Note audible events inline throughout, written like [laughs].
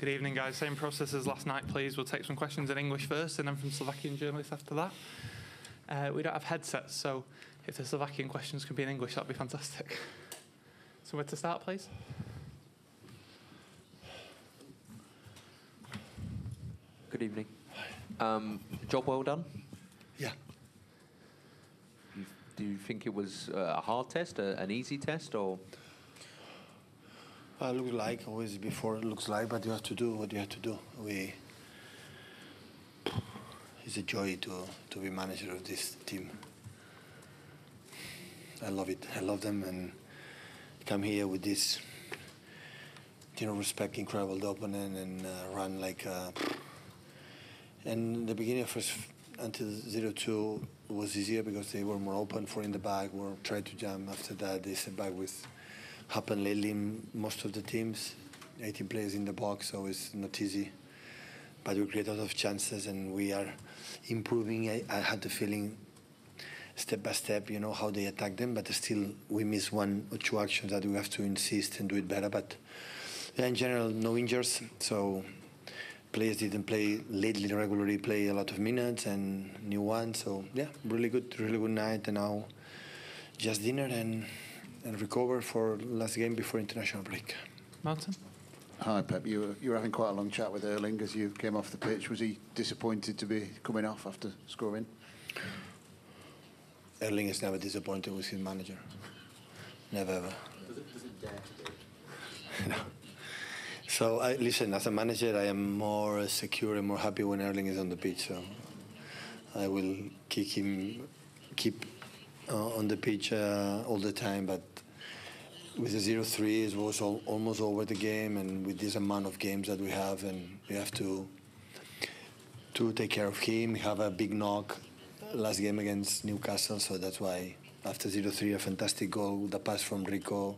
Good evening, guys. Same process as last night, please. We'll take some questions in English first and then from Slovakian journalists after that. Uh, we don't have headsets, so if the Slovakian questions can be in English, that'd be fantastic. So, where to start, please? Good evening. Um, job well done. Yeah. You, do you think it was a hard test, a, an easy test, or Uh, looks like always before it looks like, but you have to do what you have to do. We. It's a joy to to be manager of this team. I love it. I love them and come here with this. You know, respect incredible opponent and uh, run like. Uh, and the beginning of first until zero two was easier because they were more open for in the back, were try to jump. After that, they set back with happened lately in most of the teams. 18 players in the box, so it's not easy. But we create a lot of chances, and we are improving. I, I had the feeling, step by step, you know how they attack them, but still we miss one or two actions that we have to insist and do it better. But yeah, in general, no injuries, so players didn't play lately regularly play a lot of minutes and new ones. So yeah, really good, really good night, and now just dinner and and recover for last game before international break. Martin? Hi, Pep. You were, you were having quite a long chat with Erling as you came off the pitch. Was he disappointed to be coming off after scoring? Erling is never disappointed with his manager. Never ever. [laughs] no. So I listen. As a manager, I am more secure and more happy when Erling is on the pitch. So I will kick him, keep on the pitch uh, all the time. But with the 03 it was al- almost over the game, and with this amount of games that we have, and we have to to take care of him. Have a big knock last game against Newcastle, so that's why after 0-3 a fantastic goal, the pass from Rico,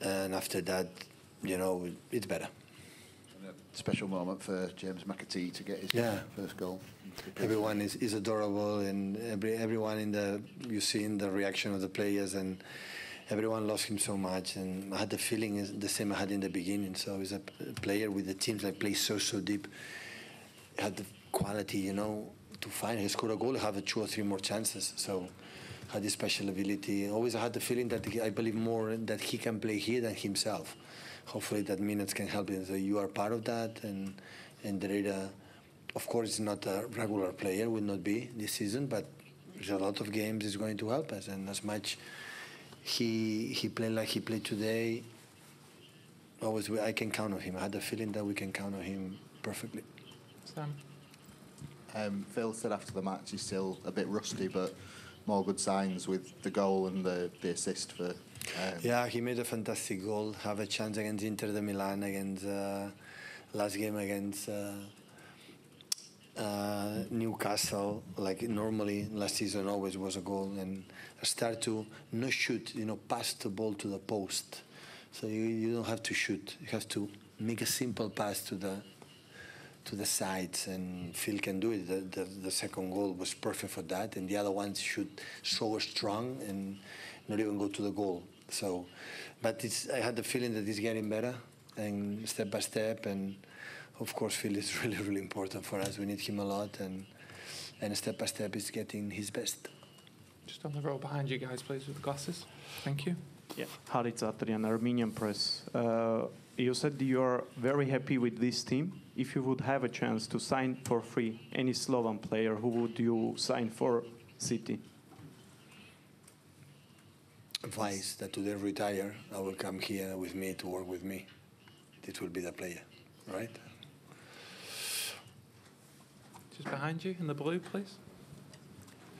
and after that, you know, it's better. Special moment for James McAtee to get his Yeah. first goal. Everyone is, is adorable, and every everyone in the you see in the reaction of the players, and everyone loves him so much. And I had the feeling is the same I had in the beginning. So he's a player with the teams that play so so deep. Had the quality, you know, to find. He scored a goal, have a two or three more chances. So had this special ability. Always I had the feeling that he, I believe more that he can play here than himself. Hopefully that minutes can help you. So you are part of that, and and there is of course, is not a regular player, will not be this season, but there's a lot of games is going to help us. And as much he he played like he played today, always I can count on him. I had the feeling that we can count on him perfectly. Sam? Um, Phil said after the match he's still a bit rusty, but more good signs with the goal and the, the assist for. Um, Yeah, he made a fantastic goal. Have a chance against Inter de Milan, against uh, last game against uh, uh, Newcastle. Like normally last season, always was a goal, and start to not shoot. You know, pass the ball to the post. So you, you don't have to shoot. You have to make a simple pass to the to the sides, and Phil can do it. The, the, the second goal was perfect for that, and the other ones shoot so strong and not even go to the goal. So, but it's, I had the feeling that it's getting better, and step by step, and of course Phil is [laughs] really really important for us. We need him a lot, and and step by step is getting his best. Just on the row behind you guys, please, with the glasses. Thank you. Yeah, Harit Zatrian, Armenian Press. Uh, you said you are very happy with this team. If you would have a chance to sign for free any Slovan player, who would you sign for City? Advice that to they retire, I will come here with me to work with me. This will be the player, right? Just behind you in the blue, please.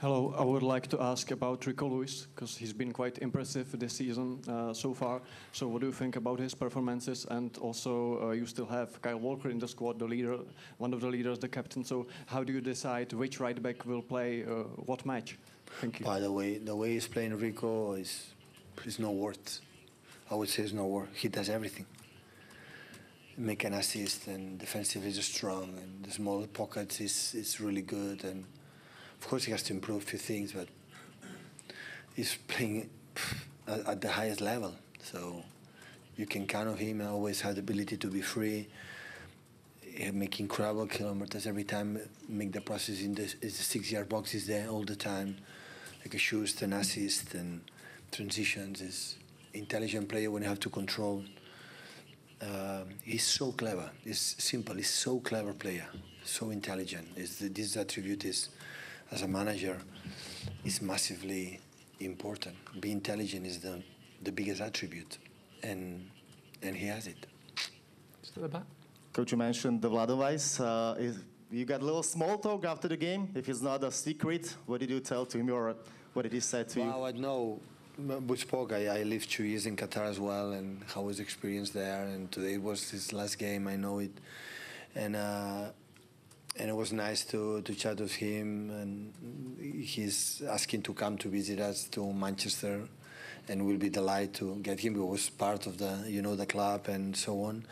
Hello, I would like to ask about Rico Lewis because he's been quite impressive this season uh, so far. So, what do you think about his performances? And also, uh, you still have Kyle Walker in the squad, the leader, one of the leaders, the captain. So, how do you decide which right back will play uh, what match? Thank you. By the way, the way he's playing Rico is, is no words. I would say it's no word. He does everything. Make an assist and defensive is strong and the small pockets is, is really good and of course he has to improve a few things but he's playing at, the highest level so you can count on him. He always had the ability to be free eh, he make incredible kilometers every time. Make the process in the, the six-yard box is there all the time, like a shoots and assist and transitions. Is intelligent player when you have to control. Um, he's so clever. He's simple. He's so clever player. So intelligent. Is the, this attribute is, as a manager, is massively important. Be intelligent is the the biggest attribute, and and he has it. Just at the back. Coach, you mentioned the Vlado Weiss. Uh, is- you got a little small talk after the game. If it's not a secret, what did you tell to him or what did he say to you? Well, I know. We spoke. I, I lived two years in Qatar as well, and how was the experience there. And today was his last game. I know it, and uh, and it was nice to to chat with him. And he's asking to come to visit us to Manchester, and we'll be delighted to get him. He was part of the you know the club and so on.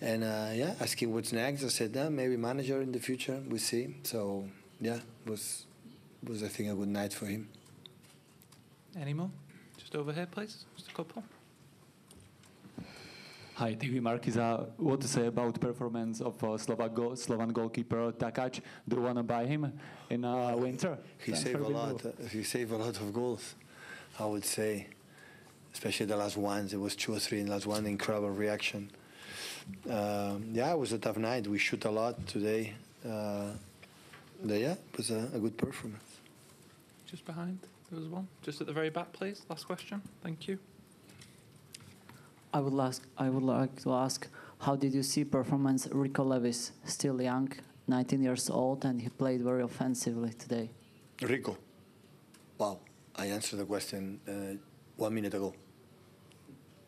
And uh, yeah, asking what's next. I said, yeah, maybe manager in the future. we'll see. So yeah, was was I think a good night for him. Any more? Just over here, please. Just a couple. Hi, TV Markiza. What to say about performance of uh, Slovak goal, Slovan goalkeeper Takac? Do you want to buy him in uh, winter? He Thanks saved a lot. here. uh, He saved a lot of goals, I would say. Especially the last ones. It was two or three in the last one. Incredible reaction. Um, yeah, it was a tough night. We shoot a lot today. Uh, but yeah, it was a, a good performance. Just behind. There was one. Just at the very back, please. Last question. Thank you. I would ask. I would like to ask, how did you see performance Rico Levis, still young, 19 years old, and he played very offensively today. Rico. Wow. I answered the question uh, one minute ago.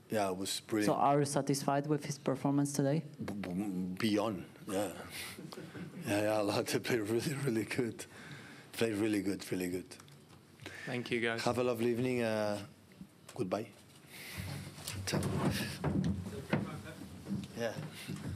Yeah, it was brilliant. So, are you satisfied with his performance today? B- b- beyond, yeah. [laughs] yeah, yeah, a lot. They played [laughs] really, really good. Played really good, really good. Thank you, guys. Have a lovely evening. Uh, goodbye. Yeah. [laughs]